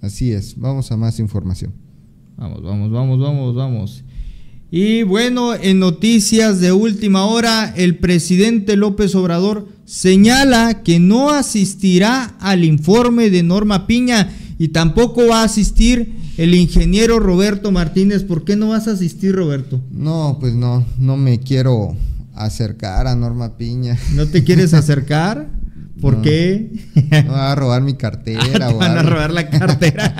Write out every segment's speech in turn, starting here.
Así es, vamos a más información. Vamos, vamos, vamos, vamos, vamos. Y bueno, en noticias de última hora, el presidente López Obrador señala que no asistirá al informe de Norma Piña y tampoco va a asistir el ingeniero Roberto Martínez. ¿Por qué no vas a asistir, Roberto? No, pues no, no me quiero acercar a Norma Piña. ¿No te quieres acercar? ¿Por qué? No va a robar mi cartera. van a robar la cartera.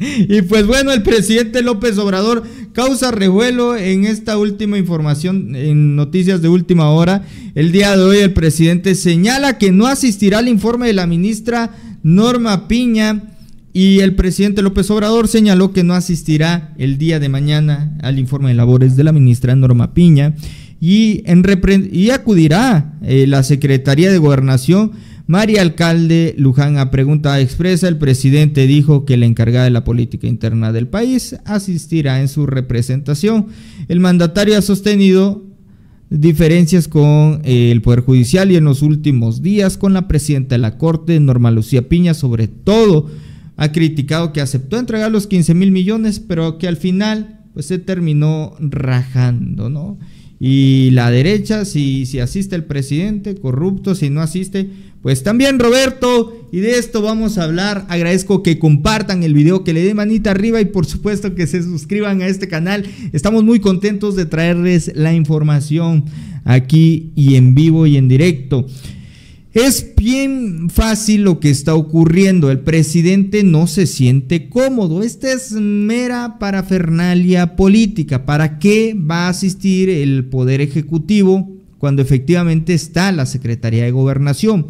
y pues bueno, el presidente López Obrador causa revuelo en esta última información, en noticias de última hora. El día de hoy el presidente señala que no asistirá al informe de la ministra Norma Piña. Y el presidente López Obrador señaló que no asistirá el día de mañana al informe de labores de la ministra Norma Piña y, en y acudirá eh, la Secretaría de Gobernación María Alcalde Luján a pregunta expresa, el presidente dijo que la encargada de la política interna del país asistirá en su representación. El mandatario ha sostenido diferencias con eh, el Poder Judicial y en los últimos días con la presidenta de la Corte, Norma Lucía Piña, sobre todo ha criticado que aceptó entregar los 15 mil millones, pero que al final pues se terminó rajando, ¿no? Y la derecha, si, si asiste el presidente, corrupto, si no asiste, pues también Roberto, y de esto vamos a hablar. Agradezco que compartan el video, que le den manita arriba y por supuesto que se suscriban a este canal. Estamos muy contentos de traerles la información aquí y en vivo y en directo. Es bien fácil lo que está ocurriendo. El presidente no se siente cómodo. Esta es mera parafernalia política. ¿Para qué va a asistir el Poder Ejecutivo cuando efectivamente está la Secretaría de Gobernación.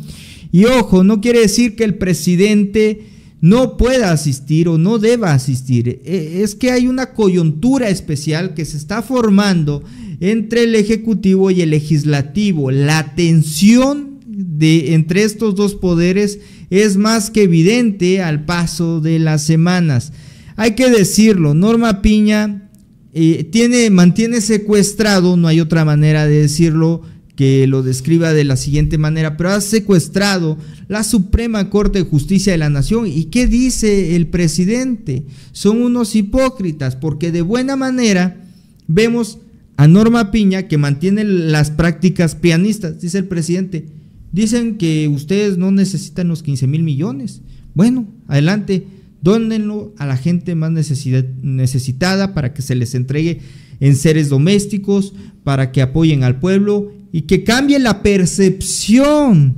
Y ojo, no quiere decir que el presidente no pueda asistir o no deba asistir. E, es que hay una coyuntura especial que se está formando entre el Ejecutivo y el Legislativo. La tensión de, entre estos dos poderes es más que evidente al paso de las semanas. Hay que decirlo, Norma Piña eh, tiene, mantiene secuestrado, no hay otra manera de decirlo que lo describa de la siguiente manera, pero ha secuestrado la Suprema Corte de Justicia de la Nación. ¿Y qué dice el presidente? Son unos hipócritas, porque de buena manera vemos a Norma Piña que mantiene las prácticas pianistas, dice el presidente. Dicen que ustedes no necesitan los 15 mil millones. Bueno, adelante Dónenlo a la gente más necesitada para que se les entregue en seres domésticos, para que apoyen al pueblo y que cambie la percepción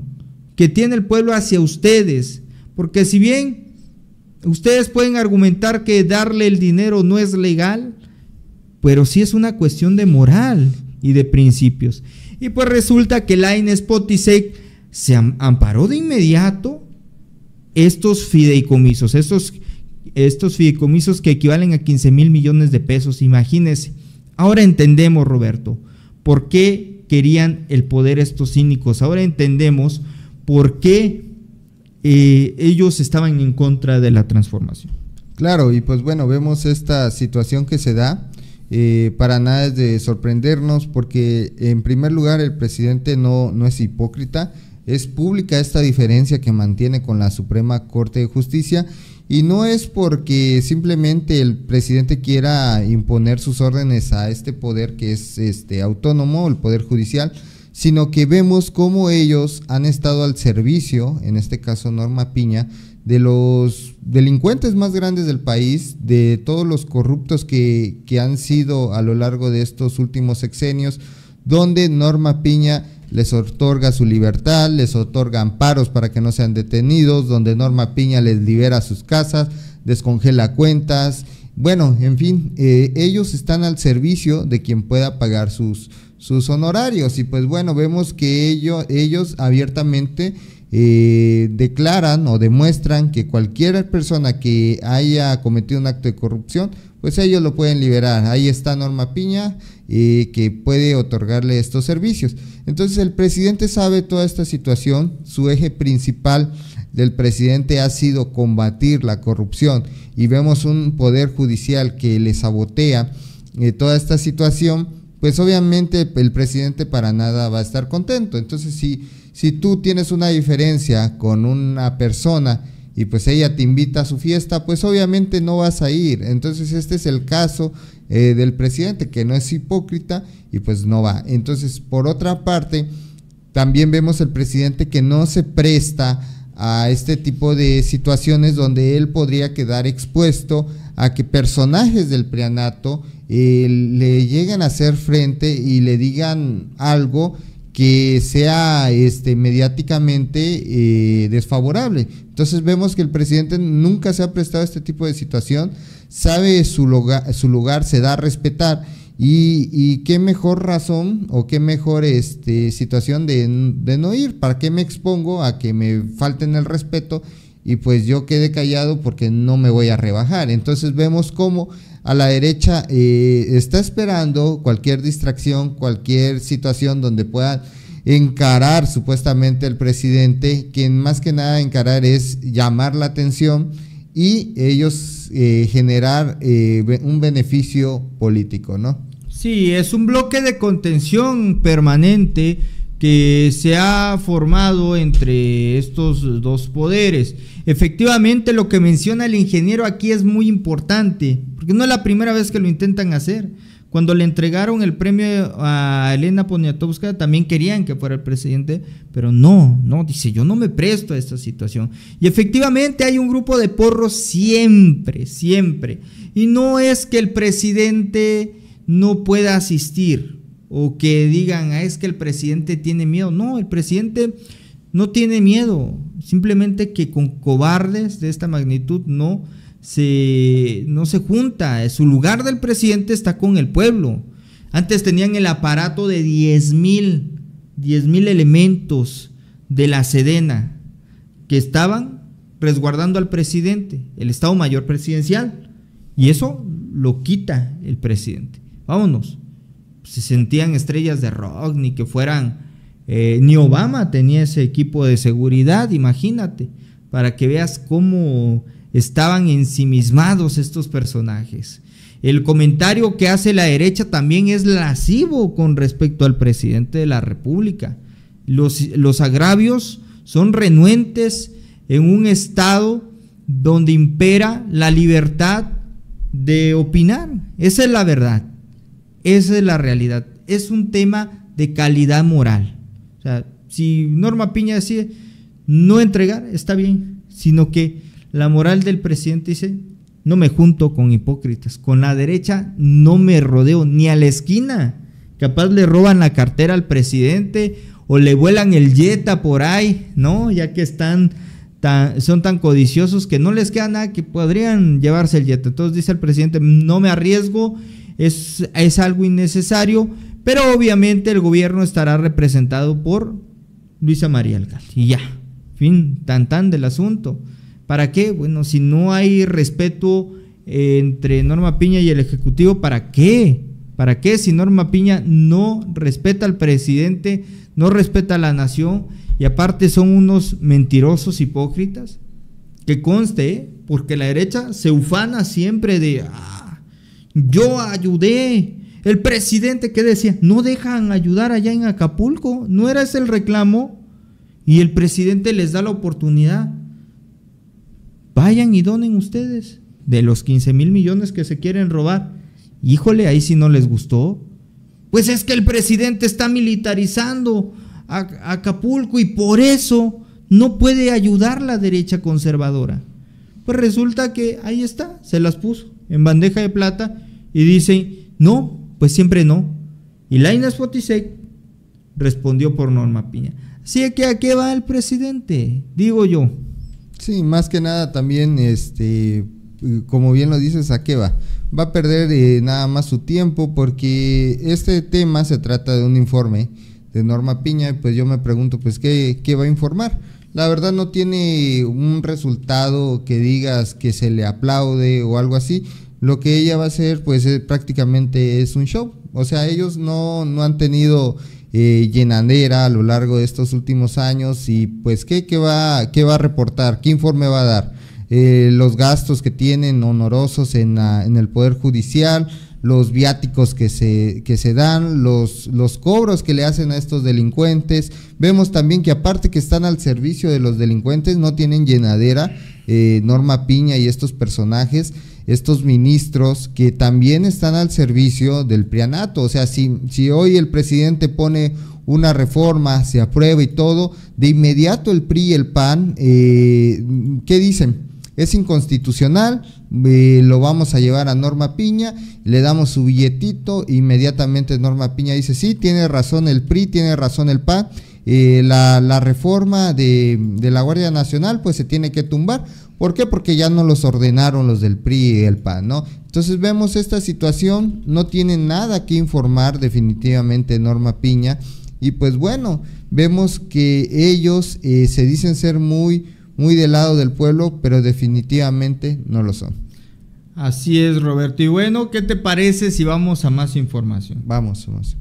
que tiene el pueblo hacia ustedes. Porque si bien ustedes pueden argumentar que darle el dinero no es legal, pero sí es una cuestión de moral y de principios. Y pues resulta que la Spotisec se amparó de inmediato estos fideicomisos, estos, estos fideicomisos que equivalen a 15 mil millones de pesos, imagínense. Ahora entendemos, Roberto, por qué querían el poder estos cínicos. Ahora entendemos por qué eh, ellos estaban en contra de la transformación. Claro, y pues bueno, vemos esta situación que se da. Eh, para nada es de sorprendernos porque en primer lugar el presidente no, no es hipócrita, es pública esta diferencia que mantiene con la Suprema Corte de Justicia y no es porque simplemente el presidente quiera imponer sus órdenes a este poder que es este autónomo, el poder judicial, sino que vemos cómo ellos han estado al servicio, en este caso Norma Piña, de los delincuentes más grandes del país, de todos los corruptos que, que han sido a lo largo de estos últimos sexenios, donde Norma Piña les otorga su libertad, les otorga amparos para que no sean detenidos, donde Norma Piña les libera sus casas, descongela cuentas. Bueno, en fin, eh, ellos están al servicio de quien pueda pagar sus, sus honorarios. Y pues bueno, vemos que ellos, ellos abiertamente eh, declaran o demuestran que cualquier persona que haya cometido un acto de corrupción, pues ellos lo pueden liberar. Ahí está Norma Piña, eh, que puede otorgarle estos servicios. Entonces el presidente sabe toda esta situación, su eje principal del presidente ha sido combatir la corrupción y vemos un poder judicial que le sabotea eh, toda esta situación, pues obviamente el presidente para nada va a estar contento. Entonces si, si tú tienes una diferencia con una persona y pues ella te invita a su fiesta, pues obviamente no vas a ir. Entonces este es el caso eh, del presidente que no es hipócrita y pues no va. Entonces por otra parte, también vemos el presidente que no se presta a este tipo de situaciones donde él podría quedar expuesto a que personajes del preanato eh, le lleguen a hacer frente y le digan algo que sea este, mediáticamente eh, desfavorable. Entonces vemos que el presidente nunca se ha prestado a este tipo de situación, sabe su lugar, su lugar se da a respetar. Y, qué mejor razón o qué mejor este, situación de, de, no ir, ¿para qué me expongo a que me falten el respeto y pues yo quede callado porque no me voy a rebajar? Entonces vemos cómo a la derecha eh, está esperando cualquier distracción, cualquier situación donde pueda encarar supuestamente el presidente, quien más que nada encarar es llamar la atención y ellos eh, generar eh, un beneficio político, ¿no? Sí, es un bloque de contención permanente que se ha formado entre estos dos poderes. Efectivamente, lo que menciona el ingeniero aquí es muy importante, porque no es la primera vez que lo intentan hacer. Cuando le entregaron el premio a Elena Poniatowska, también querían que fuera el presidente, pero no, no, dice, yo no me presto a esta situación. Y efectivamente hay un grupo de porros siempre, siempre. Y no es que el presidente no pueda asistir o que digan, ah, es que el presidente tiene miedo. No, el presidente no tiene miedo, simplemente que con cobardes de esta magnitud no se, no se junta. Su lugar del presidente está con el pueblo. Antes tenían el aparato de 10 mil, 10 mil elementos de la Sedena que estaban resguardando al presidente, el Estado Mayor Presidencial. Y eso lo quita el presidente. Vámonos se sentían estrellas de rock, ni que fueran, eh, ni Obama tenía ese equipo de seguridad, imagínate, para que veas cómo estaban ensimismados estos personajes. El comentario que hace la derecha también es lascivo con respecto al presidente de la República. Los, los agravios son renuentes en un estado donde impera la libertad de opinar. Esa es la verdad. Esa es la realidad. Es un tema de calidad moral. O sea, si Norma Piña decide no entregar, está bien, sino que la moral del presidente dice, no me junto con hipócritas, con la derecha no me rodeo ni a la esquina. Capaz le roban la cartera al presidente o le vuelan el yeta por ahí, ¿no? Ya que están tan, son tan codiciosos que no les queda nada que podrían llevarse el yeta. Entonces dice el presidente, no me arriesgo es, es algo innecesario, pero obviamente el gobierno estará representado por Luisa María Alcalde. Y ya, fin, tan tan del asunto. ¿Para qué? Bueno, si no hay respeto entre Norma Piña y el Ejecutivo, ¿para qué? ¿Para qué si Norma Piña no respeta al presidente, no respeta a la nación y aparte son unos mentirosos hipócritas? Que conste, ¿eh? porque la derecha se ufana siempre de, yo ayudé. El presidente que decía, no dejan ayudar allá en Acapulco, no era ese el reclamo. Y el presidente les da la oportunidad. Vayan y donen ustedes de los 15 mil millones que se quieren robar. Híjole, ahí sí no les gustó. Pues es que el presidente está militarizando a Acapulco y por eso no puede ayudar la derecha conservadora. Pues resulta que ahí está, se las puso en bandeja de plata y dicen, no, pues siempre no. Y Laina Spotisek respondió por Norma Piña. Así que a qué va el presidente, digo yo. Sí, más que nada también, este, como bien lo dices, a qué va. Va a perder eh, nada más su tiempo porque este tema se trata de un informe de Norma Piña y pues yo me pregunto, pues, ¿qué, qué va a informar? La verdad no tiene un resultado que digas que se le aplaude o algo así lo que ella va a hacer pues prácticamente es un show. O sea, ellos no, no han tenido eh, llenadera a lo largo de estos últimos años y pues ¿qué, va, qué va a reportar? ¿Qué informe va a dar? Eh, los gastos que tienen honorosos en, en el Poder Judicial, los viáticos que se, que se dan, los, los cobros que le hacen a estos delincuentes. Vemos también que aparte que están al servicio de los delincuentes, no tienen llenadera eh, Norma Piña y estos personajes, estos ministros que también están al servicio del prianato. O sea, si, si hoy el presidente pone una reforma, se aprueba y todo, de inmediato el PRI y el PAN, eh, ¿qué dicen? Es inconstitucional, eh, lo vamos a llevar a Norma Piña, le damos su billetito, inmediatamente Norma Piña dice, sí, tiene razón el PRI, tiene razón el PAN, eh, la, la, reforma de, de, la Guardia Nacional pues se tiene que tumbar. ¿Por qué? Porque ya no los ordenaron los del PRI y el PAN, ¿no? Entonces vemos esta situación, no tiene nada que informar definitivamente Norma Piña y pues bueno, vemos que ellos eh, se dicen ser muy, muy del lado del pueblo, pero definitivamente no lo son. Así es, Roberto. Y bueno, ¿qué te parece si vamos a más información? Vamos a más